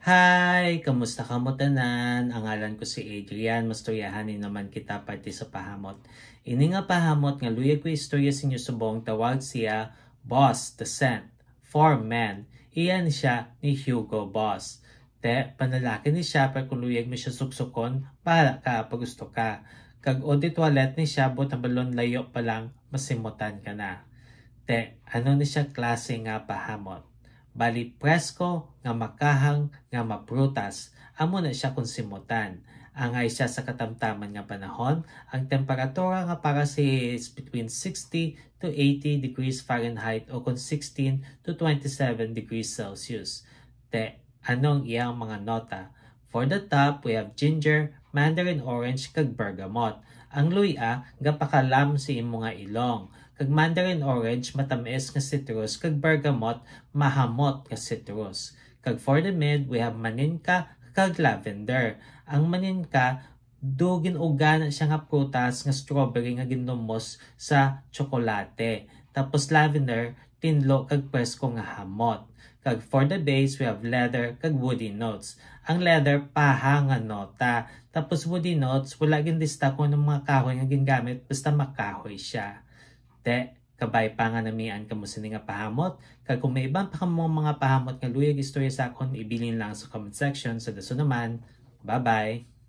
Hi! Kamusta ka mo tanan? Ang ngalan ko si Adrian. Mastoryahanin naman kita parte sa pahamot. Ini nga pahamot nga luyag ko istorya sa inyo subong tawag siya Boss the Scent. For Men. Iyan siya ni Hugo Boss. Te, panalaki ni siya pero kung luyag mo siya suksukon, para ka pag gusto ka. Kag o toilet ni siya, but balon layo pa lang, masimutan ka na. Te, ano ni siya klase nga pahamot? Bali presko nga makahang nga maprutas, amo na siya kung simutan. Angay siya sa katamtaman nga panahon, ang temperatura nga para siya is between 60 to 80 degrees Fahrenheit o kung 16 to 27 degrees Celsius. Te, anong iyang mga nota? For the top, we have ginger, mandarin orange, kag bergamot. Ang luya, gapakalam si imo nga ilong. Kag mandarin orange, matamis nga citrus. Kag bergamot, mahamot nga citrus. Kag for the mid, we have maninka, kag lavender. Ang maninka, dugin uga siya nga prutas nga strawberry nga ginumos sa tsokolate. Tapos lavender, tinlo kag presko nga hamot. Kag for the base, we have leather kag woody notes. Ang leather, paha nga nota. Tapos woody notes, wala gin lista kung anong mga kahoy nga gingamit, basta makahoy siya. Te, kabay pa nga namian kamo sa nga pahamot. Kag kung may ibang pa kamo mga pahamot nga luyag istorya sa akon, ibilin lang sa comment section. Sa daso naman, bye-bye!